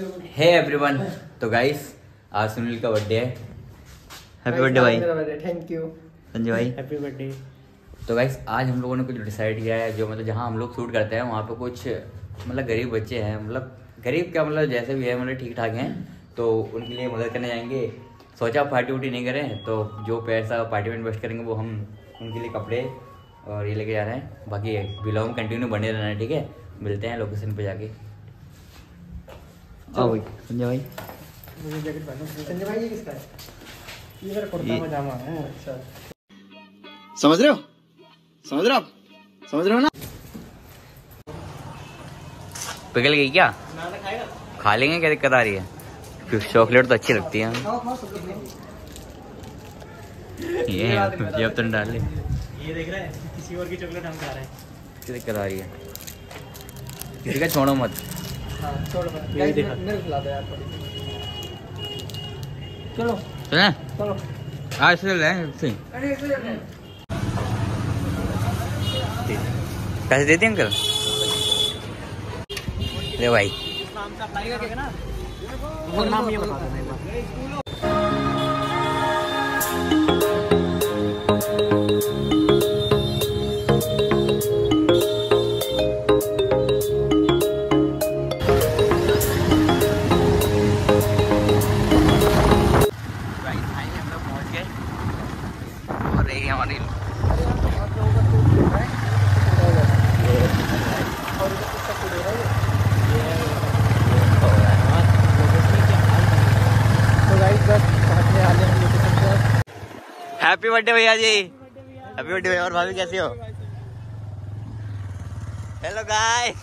Hey everyone तो guys आज सुनील का बर्थडे है। हैप्पी बर्थडे भाई। थैंक यू संजय भाई। हैप्पी बर्थडे तो गाइस आज हम लोगों ने कुछ डिसाइड किया है जो मतलब जहाँ हम लोग शूट करते हैं वहाँ पे कुछ मतलब गरीब बच्चे हैं मतलब गरीब क्या मतलब जैसे भी है मतलब ठीक ठाक हैं। तो उनके लिए मदद करने जाएँगे। सोचा पार्टी उर्टी नहीं करें तो जो पैसा पार्टी में इन्वेस्ट करेंगे वो हम उनके लिए कपड़े और ये लेके जा रहे हैं। बाकी ब्लॉग कंटिन्यू बने रहना है ठीक है? मिलते हैं लोकेशन पर जाके। आओ भाई संजय भाई मुझे जैकेट पहनो संजय भाई ये किसका है ये मेरा कुर्ता पजामा है अच्छा समझ रहे हो समझ रहे हो आप समझ रहे हो ना पिघल गई क्या? खा लेंगे क्या दिक्कत आ रही है? क्योंकि चॉकलेट तो अच्छी लगती है। खाओ खाओ सब लोग ये ये अब तो डाल ली। ये देख रहे हैं किसी और की चॉकलेट हम खा रहे हैं। क्या दिक्कत आ रही है? किसी का छोड़ो मत। चलो सुना चलो। आज से ले मिनट पैसे देते अंकल? ले भाई। नाम का खाएगा क्या ना? वो नाम ये बता देना भाई हैप्पी बर्थडे भैया जी। हैप्पी बर्थडे भैया और भाभी कैसी हो? Hello guys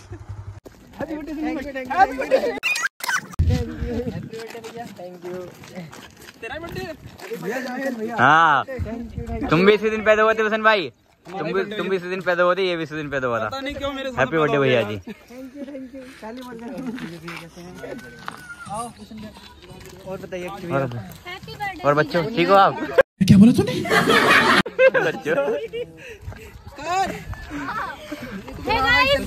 happy birthday happy birthday thank you तेरा बर्थडे भैया हाँ। थैंक यू थैंक तुम भी इसी दिन पैदा हुए थे वसन भाई? तुम भी तुम भी इसी दिन पैदा हुए थे ये भी इसी दिन पैदा हुआ था। नहीं हैप्पी बर्थडे भैया जी। थैंक यू थैंक यू काली बर्थडे आओ किशन भाई। और बताइए और और बच्चों ठीक हो आप? क्या बोला तूने? हे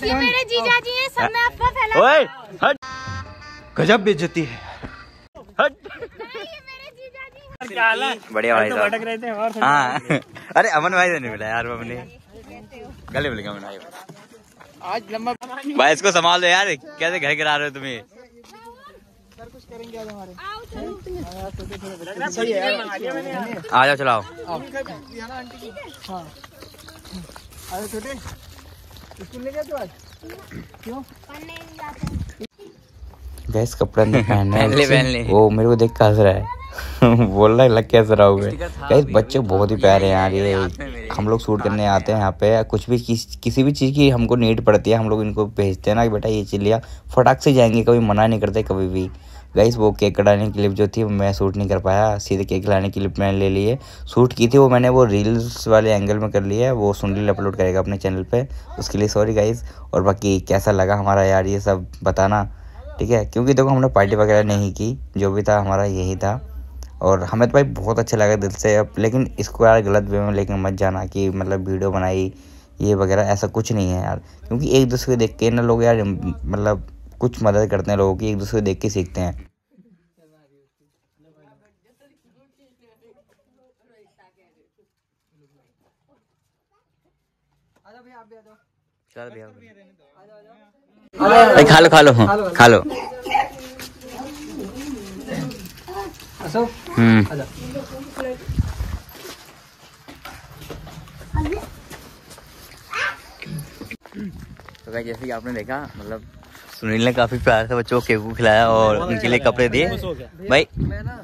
ये मेरे जीजा जी हैं सब मैं अफवाह फैला ओए हट। गजब बेइज्जती है। हट। ये मेरे जीजा जी हैं। क्या हाल है? बढ़िया भाई तो साहब। भटक रहे थे और हाँ। अरे अमन भाई से नहीं मिला यार वो अपने गले मिल गया अमन भाई। आज लंबा भाई इसको संभाल दो यार। कैसे घर गिरा रहे हो तुम्हें करेंगे आज हमारे। सही है। आ जाओ चलाओ। की हाँ अरे छोटे स्कूल ले गए तू आज? क्यों? पढ़ने नहीं जाते हैं। गैस कपड़ा नहीं पहनना है। वो मेरे को देख के हंस रहा है। बोल रहा है लग कैसे रहा हुए गैस बच्चे बहुत ही प्यारे हैं यार ये हम लोग शूट करने आते हैं यहाँ पे। कुछ भी किस, किसी भी चीज़ की हमको नीड पड़ती है हम लोग इनको भेजते हैं ना कि बेटा ये चीज़ लिया। फटाक से जाएँगे कभी मना नहीं करते कभी भी। गैस वो केक कटाने की क्लिप जो थी मैं शूट नहीं कर पाया। सीधे केक लाने की क्लिप मैंने ले ली है। शूट की थी वो मैंने, वो रील्स वाले एंगल में कर लिया है। वो सुनील अपलोड करेगा अपने चैनल पे। उसके लिए सॉरी गाइस और बाकी कैसा लगा हमारा यार ये सब बताना, ठीक है? क्योंकि देखो, हमने पार्टी वगैरह नहीं की। जो भी था, हमारा यही था। और हमें तो भाई बहुत अच्छा लगा दिल से। अब लेकिन इसको यार गलत वे में लेकिन मत जाना कि मतलब वीडियो बनाई, ये वगैरह, ऐसा कुछ नहीं है यार। क्योंकि एक दूसरे को देख के ना लोग यार मतलब कुछ मदद करते हैं लोगों की, एक दूसरे को देख के सीखते हैं आजा भैया आप भी आ जाओ चल भैया। भाई खा लो खा लो खा लो हम्म। तो गाइस जैसे कि आपने देखा मतलब सुनील ने काफ़ी प्यार से बच्चों को केक खिलाया और उनके लिए कपड़े दिए। भाई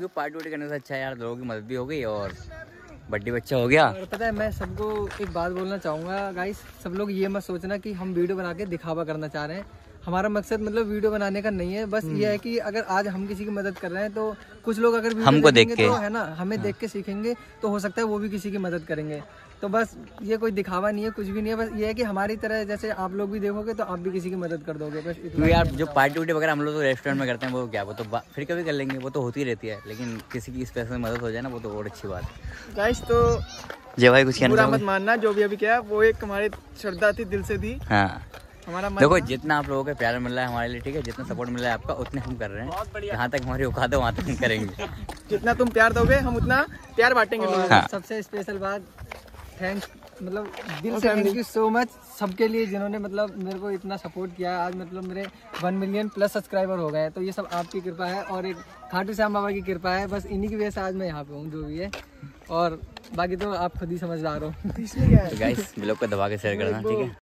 जो पार्टी वार्टी करने से अच्छा है यार लोगों की मदद भी हो गई और बर्थडे बच्चा हो गया। और पता है मैं सबको एक बात बोलना चाहूँगा गाइस सब लोग ये मत सोचना कि हम वीडियो बना के दिखावा करना चाह रहे हैं। हमारा मकसद मतलब वीडियो बनाने का नहीं है बस ये है कि अगर आज हम किसी की मदद कर रहे हैं तो कुछ लोग अगर हमको देखेंगे देख के। तो है ना हमें देख के सीखेंगे तो हो सकता है वो भी किसी की मदद करेंगे। तो बस ये कोई दिखावा नहीं है कुछ भी नहीं है बस ये है कि हमारी तरह जैसे आप लोग भी देखोगे तो आप भी किसी की मदद कर दोगे बस क्योंकि यार जो पार्टी वार्टी वगैरह हम लोग तो रेस्टोरेंट में करते हैं वो क्या वो तो फिर कभी कर लेंगे वो तो होती रहती है लेकिन किसी की स्पेशल मदद हो जाए ना वो तो और अच्छी बात है। गाइस तो जय भाई कुछ कहना मत मानना जो भी अभी क्या वो एक हमारी श्रद्धा थी दिल से थी हाँ। हमारा देखो जितना आप लोगों का प्यार मिल रहा है हमारे लिए ठीक है जितना सपोर्ट मिल रहा है आपका उतने हम कर रहे हैं। जहाँ तक हमारी औकात है वहाँ तक हम करेंगे। जितना तुम प्यार दोगे हम उतना प्यार बांटेंगे हाँ। सबसे स्पेशल बात थैंक्स मतलब दिल से थैंक यू सो मच सबके लिए जिन्होंने मतलब मेरे को इतना सपोर्ट किया। आज मतलब मेरे वन मिलियन प्लस सब्सक्राइबर हो गए तो ये सब आपकी कृपा है और एक खाटू श्याम बाबा की कृपा है। बस इन्हीं की वजह से आज मैं यहाँ पे हूँ जो भी है। और बाकी तो आप खुद ही समझदार हो। तो गाइस ब्लॉग को दबा के शेयर करना ठीक है?